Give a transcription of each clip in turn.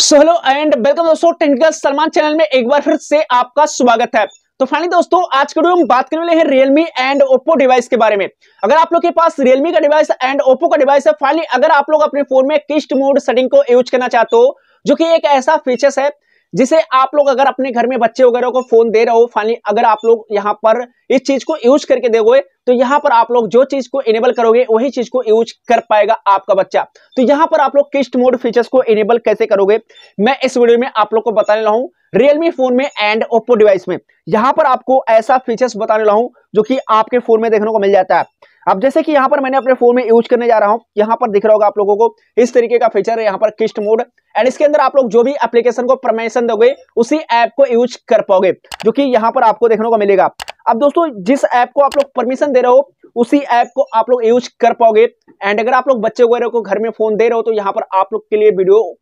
So hello and welcome दोस्तों technical Salman channel में एक बार फिर से आपका स्वागत है। तो फाइनली दोस्तों, आज के वीडियो में बात करने वाले हैं रियलमी एंड ओप्पो डिवाइस के बारे में। अगर आप लोग के पास रियलमी का डिवाइस एंड ओप्पो का डिवाइस है फाइनली अगर आप लोग अपने फ़ोन में किस्ट मोड सेटिंग को यूज़ करना चाहते हो, जो कि एक ऐसा फीचर्स है जिसे आप लोग अगर अपने घर में बच्चे वगैरह को फ़ोन दे रहे हो फाइनली अगर आप लोग यहाँ पर इस चीज़ को यूज़ करके दोगे तो यहाँ पर आप लोग जो चीज़ को इनेबल करोगे, वही चीज़ को यूज़ कर पाएगा आपका बच्चा। तो यहाँ पर आप लोग किस्ट मोड फीचर्स को इनेबल कैसे करोगे, मैं इस वीडियो में आप लोग को बताने रहा हूँ। रियलमी फ़ोन में एंड ओप्पो डिवाइस में। यहाँ पर आपको ऐसा फीचर्स बताने रहा जो कि आपके फ़ोन में देखने को मिल जाता है। अब जैसे कि यहाँ पर मैंने अपने फ़ोन में यूज़ करने जा रहा हूँ, यहाँ पर दिख रहा होगा आप लोगों को, इस तरीके का फीचर है यहाँ पर किस्ट मोड। एंड इसके अंदर आप लोग जो भी एप्लीकेशन को परमिशन दोगे, उसी ऐप को यूज़ कर पाओगे, जो कि यहाँ पर आपको देखने को मिलेगा। अब दोस्तों, जिस ऐप को आप लोग परमिशन दे रहे हो, उसी ऐप को आप लोग यूज़ कर पाओगे। एंड अगर आप लोग बच्चे वगैरह को घर में फ़ोन दे रहे हो तो यहाँ पर आप लोग के लिए वीडियो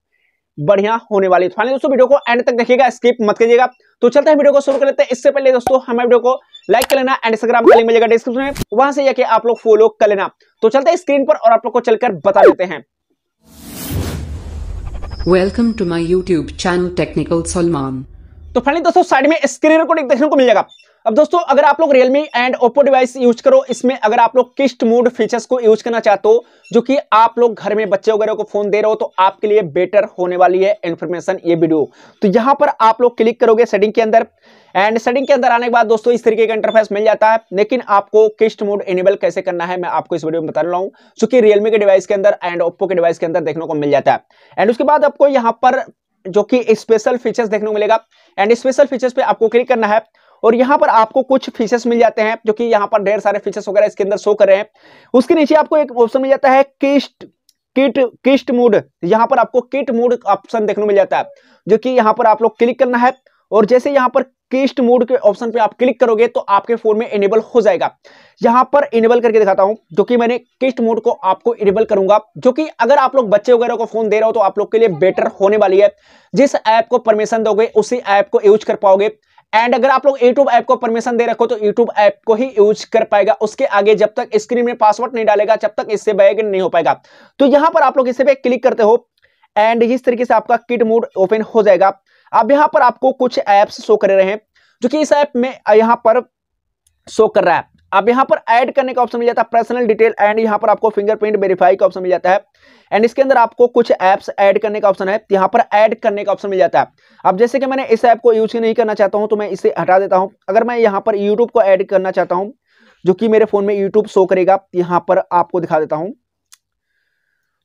बढ़िया होने वाली है। दोस्तों वीडियो को एंड तक देखिएगा स्किप मत कीजिएगा। तो चलते हैं वीडियो को शुरू कर लेते हैं। इससे पहले दोस्तों, हमें वीडियो को लाइक कर लेना एंड इंस्टाग्राम का लिंक मिलेगा डिस्क्रिप्शन में। वहाँ से जाके आप लोग फॉलो कर लेना। तो चलते हैं स्क्रीन पर और आप लोग को चलकर बता देते हैं। Welcome to my YouTube channel technical Salman तो फ्रेंड दोस्तों साइड में स्क्रीन रिकॉर्ड देखने को मिल जाएगा। अब दोस्तों, अगर आप लोग Realme and Oppo device use करो, इसमें अगर आप लोग किस्ट मोड फीचर्स को यूज़ करना चाहते हो, जो कि आप लोग घर में बच्चे वगैरह को फ़ोन दे रहे हो तो आपके लिए बेटर होने वाली है इन्फॉर्मेशन ये वीडियो तो यहाँ पर आप लोग क्लिक करोगे सेटिंग के अंदर एंड सेटिंग के अंदर आने के बाद दोस्तों, इस तरीके का इंटरफेस मिल जाता है। लेकिन आपको किस्ट मोड इनेबल कैसे करना है, मैं आपको इस वीडियो में बता रहा हूँ, जो कि रियलमी के डिवाइस के अंदर एंड ओप्पो के डिवाइस के अंदर देखने को मिल जाता है। एंड उसके बाद आपको यहाँ पर जो कि स्पेशल फीचर्स देखने को मिलेगा। एंड स्पेशल फीचर्स पे आपको क्लिक करना है। और यहाँ पर आपको कुछ फीचर्स मिल जाते हैं, जो कि यहाँ पर ढेर सारे फीचर्स वगैरह इसके अंदर शो कर रहे हैं। उसके नीचे आपको एक ऑप्शन मिल जाता है किस्ट किट किस्ट मूड यहाँ पर आपको किट मूड ऑप्शन देखने मिल जाता है, जो कि यहाँ पर आप लोग क्लिक करना है। और जैसे यहाँ पर किस्ट मोड के ऑप्शन पे आप क्लिक करोगे तो आपके फ़ोन में इनेबल हो जाएगा। यहाँ पर इनेबल करके दिखाता हूँ, जो कि मैंने किस्ट मोड को आपको इनेबल करूँगा, जो कि अगर आप लोग बच्चे वगैरह को फ़ोन दे रहे हो तो आप लोग के लिए बेटर होने वाली है। जिस ऐप को परमिशन दोगे, उसी ऐप को यूज़ कर पाओगे। एंड अगर आप लोग यूट्यूब ऐप को परमिशन दे रखो तो यूट्यूब ऐप को ही यूज़ कर पाएगा। उसके आगे जब तक स्क्रीन में पासवर्ड नहीं डालेगा, जब तक इससे बैग नहीं हो पाएगा। तो यहाँ पर आप लोग इसे पे क्लिक करते हो एंड इस तरीके से आपका किट मोड ओपन हो जाएगा, अब यहाँ पर आपको कुछ ऐप्स शो कर रहे हैं, जो कि इस ऐप में यहाँ पर शो कर रहा है। अब यहाँ पर ऐड करने का ऑप्शन मिल जाता है पर्सनल डिटेल एंड यहाँ पर आपको फिंगरप्रिंट वेरीफाई का ऑप्शन मिल जाता है। एंड इसके अंदर आपको कुछ ऐप्स ऐड करने का ऑप्शन है यहाँ पर ऐड करने का ऑप्शन मिल जाता है। अब जैसे कि मैंने इस ऐप को यूज़ नहीं करना चाहता हूँ तो मैं इसे हटा देता हूँ। अगर मैं यहाँ पर यूट्यूब को ऐड करना चाहता हूँ, जो कि मेरे फ़ोन में यूट्यूब शो करेगा यहाँ पर आपको दिखा देता हूँ।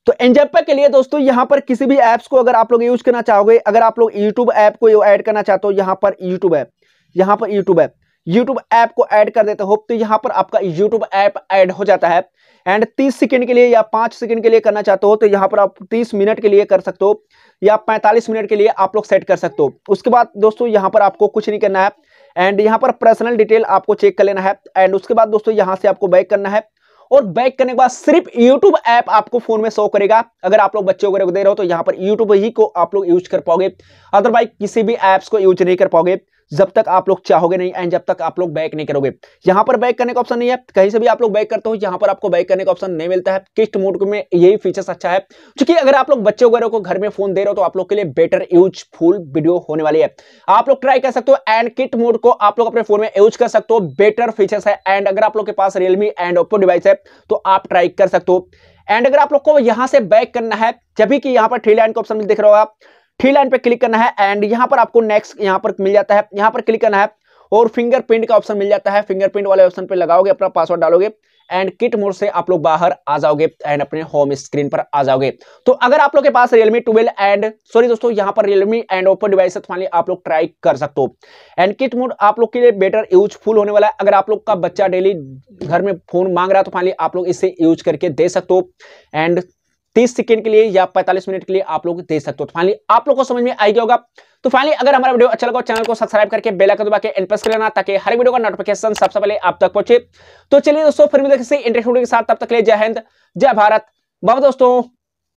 तो एंजेपा के लिए दोस्तों, यहाँ पर किसी भी एप्स को अगर आप लोग यूज़ करना चाहोगे, अगर आप लोग यूट्यूब ऐप को ऐड करना चाहते हो, यहाँ पर यूट्यूब ऐप यहाँ पर यूट्यूब ऐप यूट्यूब ऐप को ऐड कर देते हो तो यहाँ पर आपका यूट्यूब ऐप ऐड हो जाता है। एंड 30 सेकंड के लिए या 5 सेकंड के लिए करना चाहते हो तो यहाँ पर आप 30 मिनट के लिए कर सकते हो, या 45 मिनट के लिए आप लोग सेट कर सकते हो। उसके बाद दोस्तों, यहाँ पर आपको कुछ नहीं करना है। एंड यहाँ पर पर्सनल डिटेल आपको चेक कर लेना है। एंड उसके बाद दोस्तों, यहाँ से आपको बैक करना है। और बैक करने के बाद सिर्फ़ YouTube ऐप आपको फ़ोन में शो करेगा। अगर आप लोग बच्चे वगैरह को दे रहे हो तो यहाँ पर YouTube ही को आप लोग यूज़ कर पाओगे। अदरवाइज़ किसी भी एप्स को यूज़ नहीं कर पाओगे। जब तक आप लोग चाहोगे नहीं एंड जब तक आप लोग बैक नहीं करोगे। यहाँ पर बैक करने का ऑप्शन नहीं है। कहीं से भी आप लोग बैक करते हो, यहाँ पर आपको बैक करने का ऑप्शन नहीं मिलता है। किस्ट मोड में यही फीचर्स अच्छा है। क्योंकि अगर आप लोग बच्चे वगैरह को घर में फ़ोन दे रहे हो तो आप लोग के लिए बेटर यूजफुल वीडियो होने वाली है। आप लोग ट्राई कर सकते हो एंड किट मोड को आप लोग अपने फ़ोन में यूज़ कर सकते हो। बेटर फीचर्स है एंड अगर आप लोग के पास रियलमी एंड ओप्पो डिवाइस है तो आप ट्राई कर सकते हो। एंड अगर आप लोग को यहाँ से बैक करना है, जब भी कि यहाँ पर थ्री लाइन का ऑप्शन दिख रहा होगा थ्री लाइन पे क्लिक करना है एंड यहाँ पर आपको नेक्स्ट यहाँ पर मिल जाता है, यहाँ पर क्लिक करना है और फिंगरप्रिंट का ऑप्शन मिल जाता है। फिंगरप्रिंट वाले ऑप्शन पे लगाओगे, अपना पासवर्ड डालोगे एंड किट मोड से आप लोग बाहर आ जाओगे एंड अपने होम स्क्रीन पर आ जाओगे। तो अगर आप लोग के पास रियलमी ट्वेल्व एंड सॉरी दोस्तों, यहाँ पर रियलमी एंड ओप्पो डिवाइस है आप लोग ट्राई कर सकते हो। एंड किट मोड आप लोग के लिए बेटर यूजफुल होने वाला है। अगर आप लोग का बच्चा डेली घर में फ़ोन मांग रहा है तो फाइनली आप लोग इसे यूज़ करके दे सकते हो। एंड 30 सेकेंड के लिए या 45 मिनट के लिए आप लोग दे सकते हो। तो फाइनली आप लोग को समझ में आई गया होगा। तो फाइनली अगर हमारा वीडियो अच्छा लगा चैनल को सब्सक्राइब करके बेल आइकन दबा के एंड प्रेस कर लेना ताकि हर वीडियो का नोटिफिकेशन सबसे पहले आप तक पहुँचे। तो चलिए दोस्तों, फिर मिलते किसी इंटरेस्टिंग के साथ। तब तक ले जय हिंद, जय भारत। बाबा दोस्तों